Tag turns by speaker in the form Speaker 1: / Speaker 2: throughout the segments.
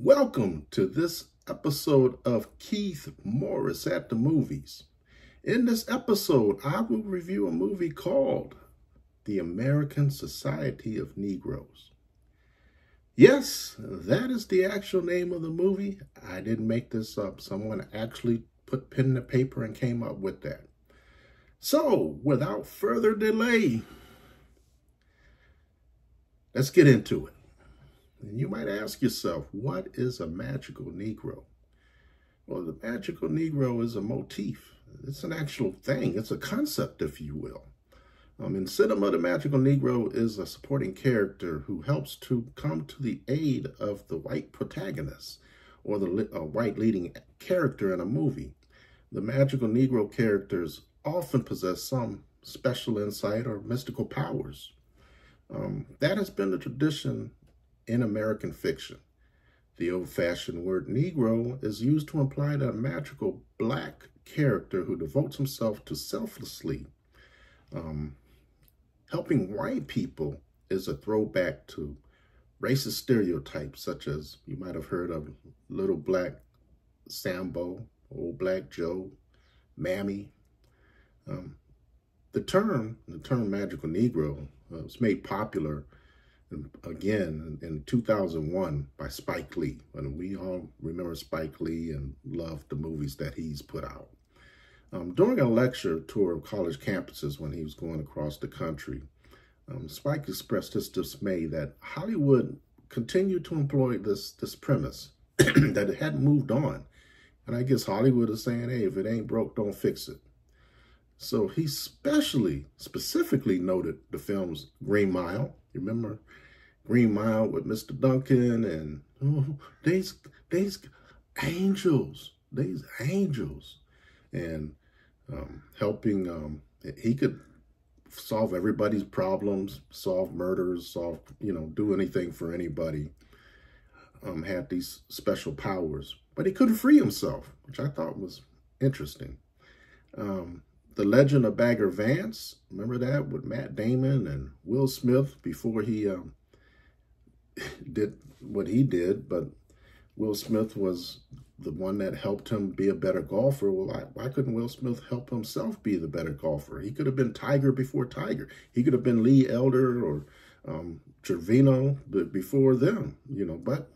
Speaker 1: Welcome to this episode of Keith Morris at the Movies. In this episode, I will review a movie called The American Society of Negroes. Yes, that is the actual name of the movie. I didn't make this up. Someone actually put pen to paper and came up with that. So, without further delay, let's get into it. And you might ask yourself, what is a magical Negro? Well, the magical Negro is a motif. It's an actual thing. It's a concept, if you will. Um, in cinema, the magical Negro is a supporting character who helps to come to the aid of the white protagonist or the uh, white leading character in a movie. The magical Negro characters often possess some special insight or mystical powers. Um, that has been the tradition in American fiction. The old-fashioned word Negro is used to imply that a magical black character who devotes himself to selflessly um, helping white people is a throwback to racist stereotypes such as you might have heard of little black Sambo, old black Joe, Mammy. Um, the term, the term magical Negro uh, was made popular again in 2001 by Spike Lee. And we all remember Spike Lee and love the movies that he's put out. Um, during a lecture tour of college campuses when he was going across the country, um, Spike expressed his dismay that Hollywood continued to employ this, this premise, that it hadn't moved on. And I guess Hollywood is saying, hey, if it ain't broke, don't fix it. So he specially, specifically noted the film's Green Mile. You remember Green Mile with Mr. Duncan and oh, these these angels, these angels, and um, helping. Um, he could solve everybody's problems, solve murders, solve you know, do anything for anybody. Um, had these special powers, but he couldn't free himself, which I thought was interesting. Um, the Legend of Bagger Vance, remember that with Matt Damon and Will Smith before he um, did what he did, but Will Smith was the one that helped him be a better golfer. Well, why, couldn't Will Smith help himself be the better golfer? He could have been Tiger before Tiger. He could have been Lee Elder or um, Trevino before them, you know, but,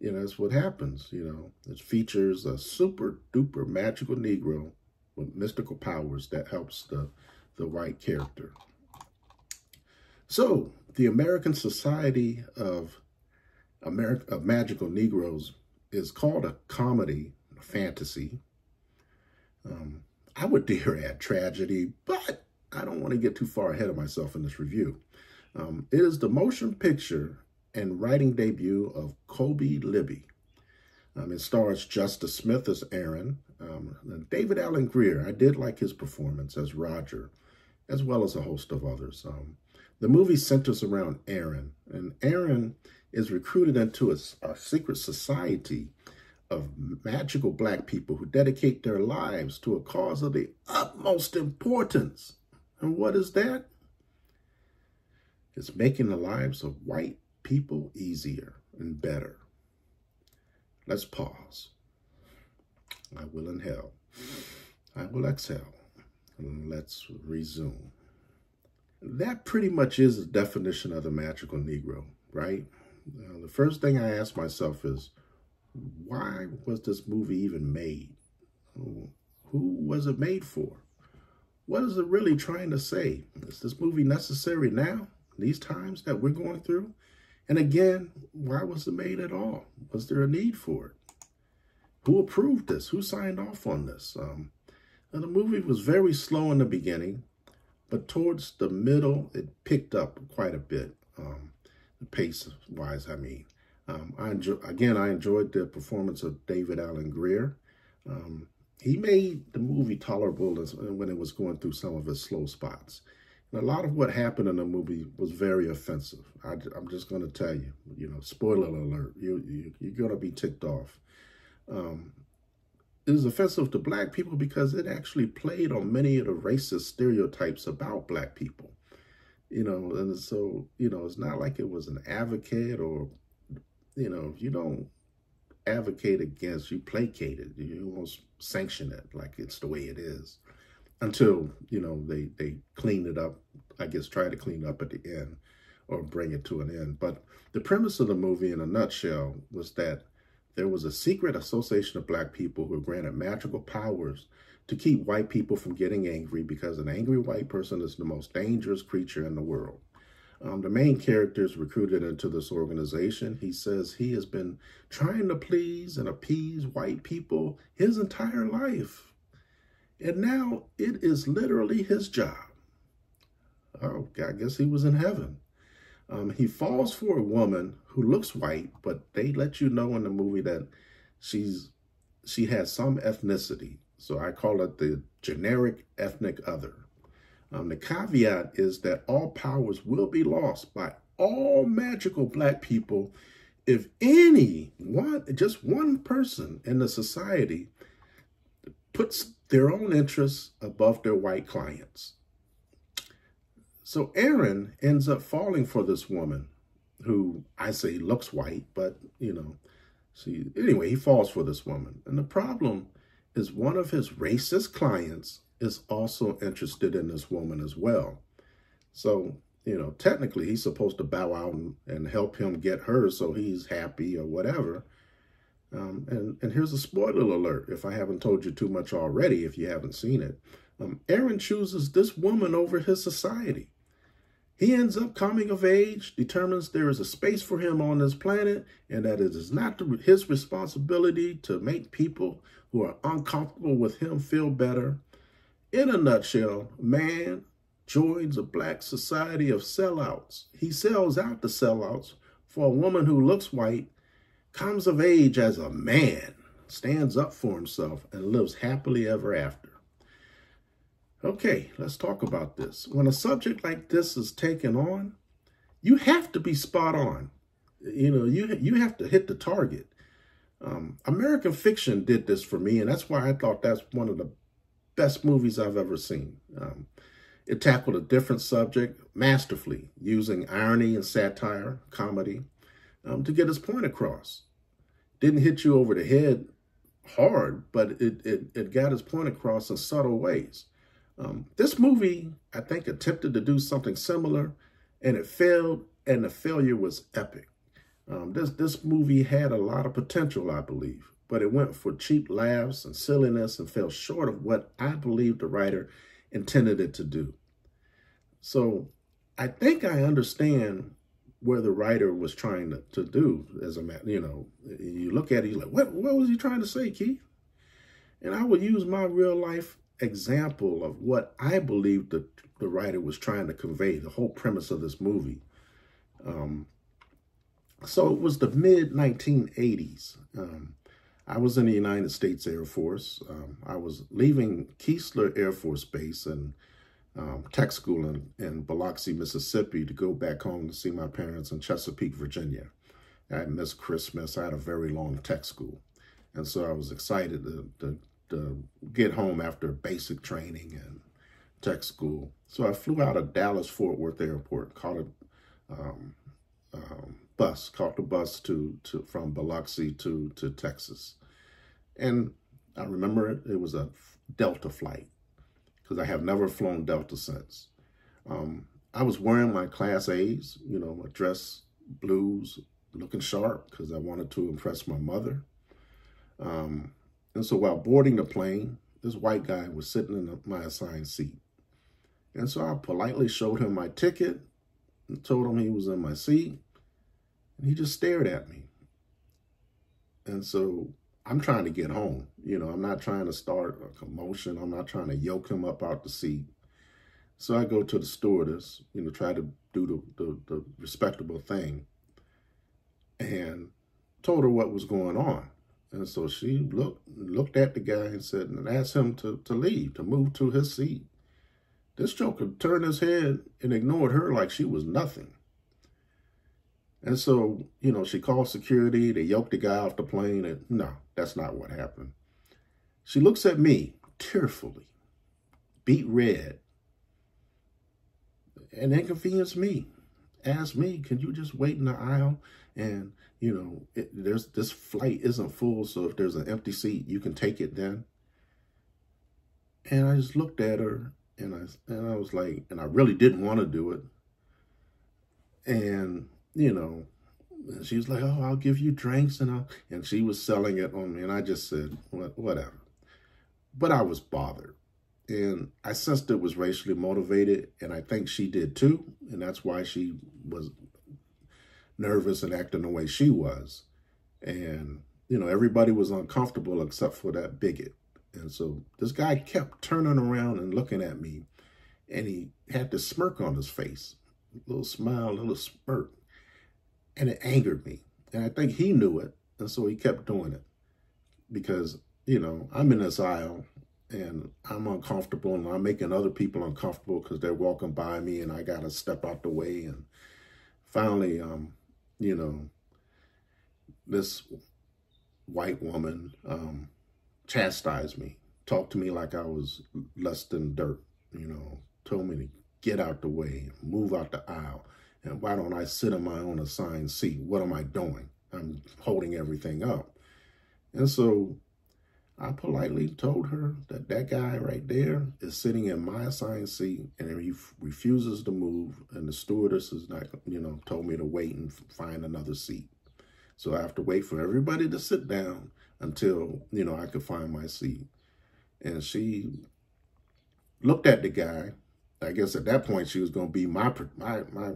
Speaker 1: you know, that's what happens, you know. It features a super duper magical Negro with mystical powers that helps the, the white character. So, the American Society of, Ameri of Magical Negroes is called a comedy, a fantasy. Um, I would dare add tragedy, but I don't want to get too far ahead of myself in this review. Um, it is the motion picture and writing debut of Kobi Libii. Um, it stars Justice Smith as Aaron, um, David Alan Grier. I did like his performance as Roger, as well as a host of others. Um, the movie centers around Aaron, and Aaron is recruited into a, a secret society of magical black people who dedicate their lives to a cause of the utmost importance. And what is that? It's making the lives of white people easier and better. Let's pause. I will inhale. I will exhale. And let's resume. That pretty much is the definition of the magical Negro, right? Now, the first thing I ask myself is, why was this movie even made? Who was it made for? What is it really trying to say? Is this movie necessary now, these times that we're going through? And again, why was it made at all? Was there a need for it? Who approved this? Who signed off on this? Um, the movie was very slow in the beginning, but towards the middle, it picked up quite a bit. Um, pace-wise, I mean. Um, I enjoy, again, I enjoyed the performance of David Alan Grier. Um, he made the movie tolerable as, when it was going through some of its slow spots. And a lot of what happened in the movie was very offensive. I, am just going to tell you, you know, spoiler alert, you, you, you're going to be ticked off. Um, it was offensive to black people because it actually played on many of the racist stereotypes about black people you know, and so, you know, it's not like it was an advocate or, you know, if you don't advocate against, you placate it, you almost sanction it like it's the way it is until, you know, they, they clean it up, I guess try to clean up at the end or bring it to an end. But the premise of the movie in a nutshell was that there was a secret association of black people who were granted magical powers to keep white people from getting angry because an angry white person is the most dangerous creature in the world. Um, the main character is recruited into this organization. He says he has been trying to please and appease white people his entire life. And now it is literally his job. Oh, I guess he was in heaven. Um, he falls for a woman who looks white, but they let you know in the movie that she's she has some ethnicity. So I call it the generic ethnic other. Um, the caveat is that all powers will be lost by all magical black people if any one, just one person in the society puts their own interests above their white clients. So Aaron ends up falling for this woman who I say looks white, but you know, see, anyway, he falls for this woman. And the problem is one of his racist clients is also interested in this woman as well. So, you know, technically he's supposed to bow out and, and help him get her so he's happy or whatever. Um, and, and here's a spoiler alert, if I haven't told you too much already, if you haven't seen it. Um, Aaron chooses this woman over his society. He ends up coming of age, determines there is a space for him on this planet, and that it is not his responsibility to make people who are uncomfortable with him feel better. In a nutshell, man joins a black society of sellouts. He sells out the sellouts for a woman who looks white, comes of age as a man, stands up for himself, and lives happily ever after. Okay, let's talk about this. When a subject like this is taken on, you have to be spot on. You know, you, you have to hit the target. Um, American Fiction did this for me, and that's why I thought that's one of the best movies I've ever seen. Um, it tackled a different subject masterfully, using irony and satire, comedy, um, to get its point across. Didn't hit you over the head hard, but it, it, it got its point across in subtle ways. Um, this movie, I think, attempted to do something similar, and it failed, and the failure was epic. Um, this, this movie had a lot of potential, I believe, but it went for cheap laughs and silliness and fell short of what I believe the writer intended it to do. So I think I understand where the writer was trying to, to do as a matter, you know, you look at it, you're like, what, what was he trying to say, Keith? And I would use my real life example of what I believe the, the writer was trying to convey, the whole premise of this movie. Um, so it was the mid 1980s. Um, I was in the United States Air Force. Um, I was leaving Keesler Air Force Base and um, tech school in, in Biloxi, Mississippi to go back home to see my parents in Chesapeake, Virginia. I missed Christmas. I had a very long tech school. And so I was excited to, to to get home after basic training and tech school. So I flew out of Dallas Fort Worth Airport, caught a um, um, bus, caught the bus to to from Biloxi to to Texas, and I remember it, it was a Delta flight because I have never flown Delta since. Um, I was wearing my Class A's, you know, my dress blues, looking sharp because I wanted to impress my mother. Um, and so while boarding the plane, this white guy was sitting in my assigned seat. And so I politely showed him my ticket and told him he was in my seat. And he just stared at me. And so I'm trying to get home. You know, I'm not trying to start a commotion. I'm not trying to yoke him up out the seat. So I go to the stewardess, you know, try to do the, the, the respectable thing and told her what was going on. And so she looked looked at the guy and said, and asked him to, to leave, to move to his seat. This joker turned his head and ignored her like she was nothing. And so, you know, she called security. They yoked the guy off the plane. And no, that's not what happened. She looks at me tearfully, beat red, and inconvenienced me. ask me, can you just wait in the aisle? And, you know, it, there's this flight isn't full. So if there's an empty seat, you can take it then. And I just looked at her and I, and I was like, and I really didn't want to do it. And, you know, she was like, oh, I'll give you drinks. And, I'll, and she was selling it on me. And I just said, what, whatever. But I was bothered. And I sensed it was racially motivated. And I think she did too. And that's why she was nervous and acting the way she was. And, you know, everybody was uncomfortable except for that bigot. And so this guy kept turning around and looking at me. And he had this smirk on his face, a little smile, a little smirk. And it angered me. And I think he knew it. And so he kept doing it. Because, you know, I'm in this aisle and I'm uncomfortable and I'm making other people uncomfortable because they're walking by me and I got to step out the way. And finally, um, you know, this white woman um, chastised me, talked to me like I was less than dirt, you know, told me to get out the way, move out the aisle. And why don't I sit in my own assigned seat? What am I doing? I'm holding everything up. And so I politely told her that that guy right there is sitting in my assigned seat and he refuses to move. And the stewardess is not, you know, told me to wait and find another seat. So I have to wait for everybody to sit down until, you know, I could find my seat. And she looked at the guy. I guess at that point she was going to be my, my, my,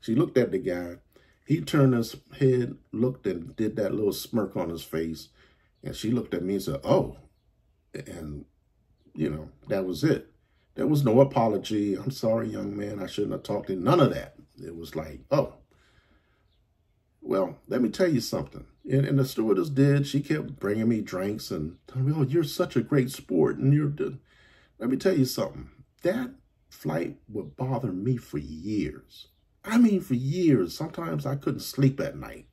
Speaker 1: she looked at the guy. He turned his head, looked and did that little smirk on his face and she looked at me and said, oh, and, you know, that was it. There was no apology. I'm sorry, young man. I shouldn't have talked to you. None of that. It was like, oh, well, let me tell you something. And, and the stewardess did. She kept bringing me drinks and telling me, oh, you're such a great sport. And you're, the. let me tell you something. That flight would bother me for years. I mean, for years. Sometimes I couldn't sleep at night.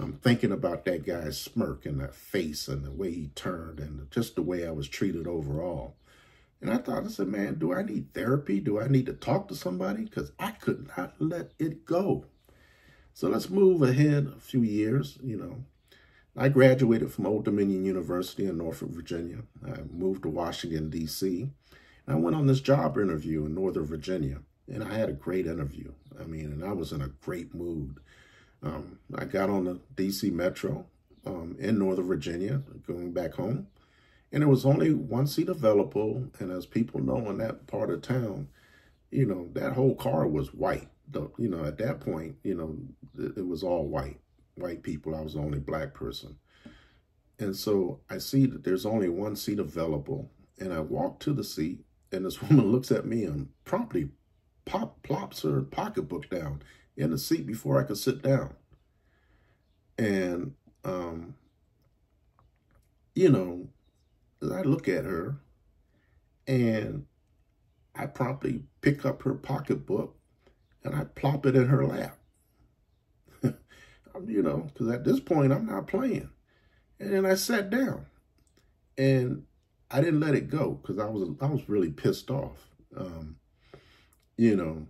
Speaker 1: I'm thinking about that guy's smirk and that face and the way he turned and just the way I was treated overall. And I thought, I said, man, do I need therapy? Do I need to talk to somebody? Because I could not let it go. So let's move ahead a few years, you know. I graduated from Old Dominion University in Norfolk, Virginia. I moved to Washington, D.C. And I went on this job interview in Northern Virginia. And I had a great interview. I mean, and I was in a great mood. Um, I got on the DC Metro um, in Northern Virginia, going back home, and there was only one seat available. And as people know in that part of town, you know, that whole car was white. The, you know, at that point, you know, it, it was all white, white people. I was the only black person. And so I see that there's only one seat available. And I walk to the seat, and this woman looks at me and promptly pop, plops her pocketbook down in the seat before I could sit down. And, um, you know, I look at her and I promptly pick up her pocketbook and I plop it in her lap. you know, because at this point I'm not playing. And then I sat down and I didn't let it go because I was I was really pissed off. Um, you know,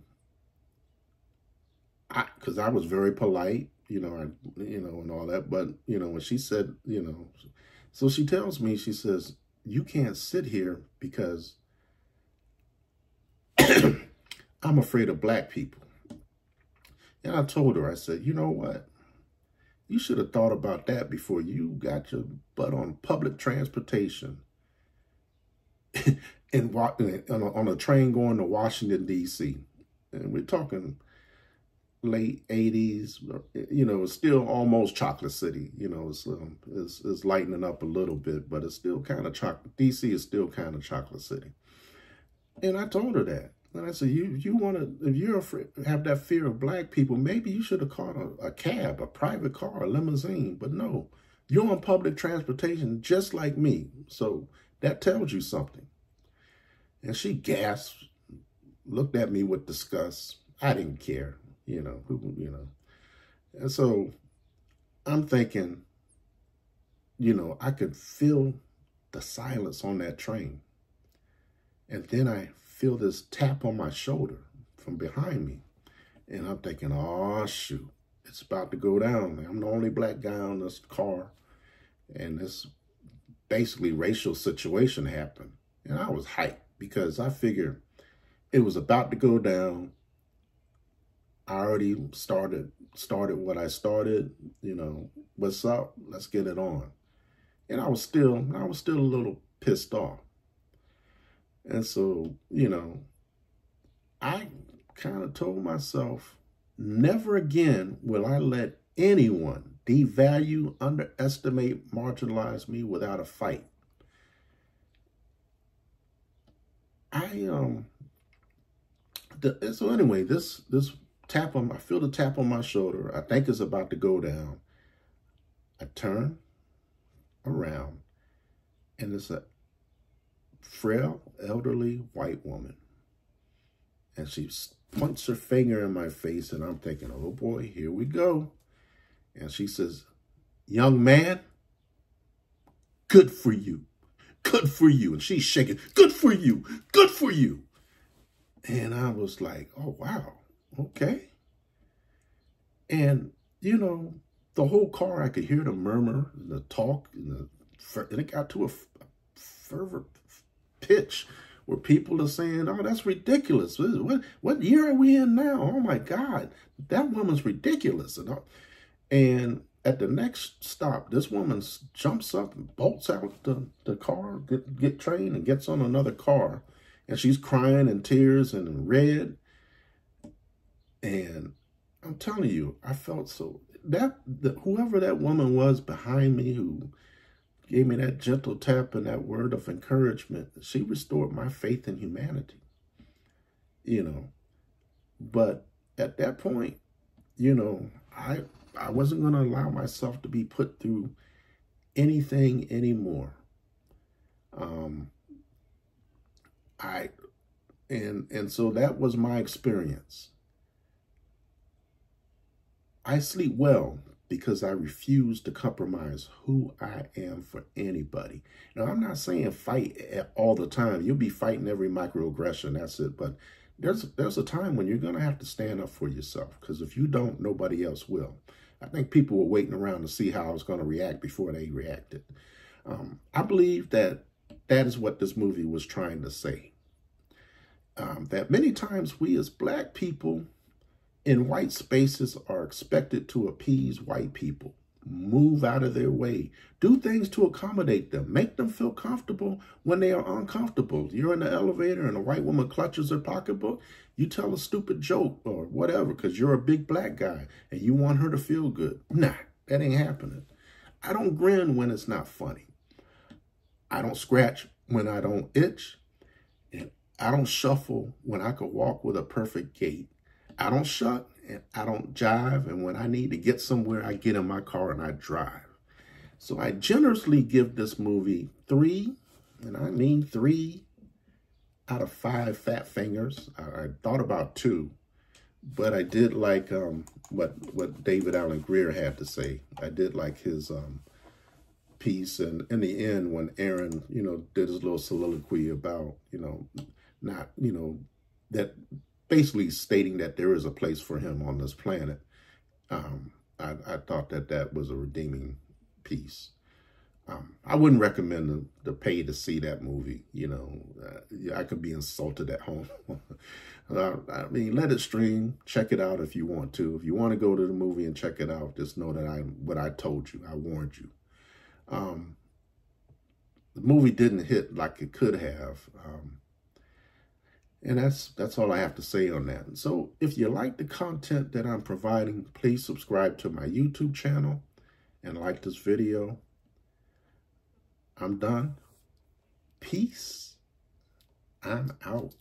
Speaker 1: because I, I, was very polite, you know, I, you know, and all that. But, you know, when she said, you know, so she tells me, she says, you can't sit here because I'm afraid of black people. And I told her, I said, you know what? You should have thought about that before you got your butt on public transportation and on a, on a train going to Washington, D.C. And we're talking late 80s you know it's still almost chocolate city you know it's, um, it's, it's lightening up a little bit but it's still kind of chocolate dc is still kind of chocolate city. And i told her that and i said you you want to if you're afraid have that fear of black people maybe you should have caught a, a cab a private car a limousine but no you're on public transportation just like me so that tells you something. And she gasped looked at me with disgust. I didn't care you know, who, you know. And so I'm thinking, you know, I could feel the silence on that train. And then I feel this tap on my shoulder from behind me. And I'm thinking, oh, shoot, it's about to go down. I'm the only black guy on this car. And this basically racial situation happened. And I was hyped because I figured it was about to go down. I already started started what I started, you know, what's up? Let's get it on. And I was still I was still a little pissed off. And so, you know, I kind of told myself, never again will I let anyone devalue, underestimate, marginalize me without a fight. I um the, so anyway, this this tap on I feel the tap on my shoulder. I think it's about to go down. I turn around and it's a frail, elderly white woman. And she points her finger in my face and I'm thinking, oh boy, here we go. And she says, young man, good for you. Good for you. And she's shaking, good for you. Good for you. And I was like, oh, wow, okay. And, you know, the whole car, I could hear the murmur, the talk, and, the, and it got to a fervor pitch where people are saying, oh, that's ridiculous. What, what year are we in now? Oh, my God, that woman's ridiculous. And, and at the next stop, this woman jumps up and bolts out the, the car, get, get trained, and gets on another car. And she's crying in tears and in red. And I'm telling you, I felt so, that, the, whoever that woman was behind me who gave me that gentle tap and that word of encouragement. She restored my faith in humanity, you know. But at that point, you know, I I wasn't going to allow myself to be put through anything anymore. Um, I and and so that was my experience. I sleep well because I refuse to compromise who I am for anybody. Now, I'm not saying fight all the time. You'll be fighting every microaggression, that's it. But there's there's a time when you're going to have to stand up for yourself because if you don't, nobody else will. I think people were waiting around to see how I was going to react before they reacted. Um, I believe that that is what this movie was trying to say. Um, that many times we as black people in white spaces are expected to appease white people, move out of their way, do things to accommodate them, make them feel comfortable when they are uncomfortable. You're in the elevator and a white woman clutches her pocketbook. You tell a stupid joke or whatever because you're a big black guy and you want her to feel good. Nah, that ain't happening. I don't grin when it's not funny. I don't scratch when I don't itch. And I don't shuffle when I could walk with a perfect gait. I don't shut and I don't jive. And when I need to get somewhere, I get in my car and I drive. So I generously give this movie three, and I mean three out of five fat fingers. I, I thought about two, but I did like um, what what David Alan Grier had to say. I did like his um, piece, and in the end, when Aaron, you know, did his little soliloquy about, you know, not, you know, that basically stating that there is a place for him on this planet. Um, I, I, thought that that was a redeeming piece. Um, I wouldn't recommend the, the, pay to see that movie. You know, uh, I could be insulted at home. uh, I mean, let it stream. Check it out if you want to. If you want to go to the movie and check it out, just know that I what I told you. I warned you. Um, the movie didn't hit like it could have. Um, and that's that's all I have to say on that. So if you like the content that I'm providing, please subscribe to my YouTube channel and like this video. I'm done. Peace. I'm out.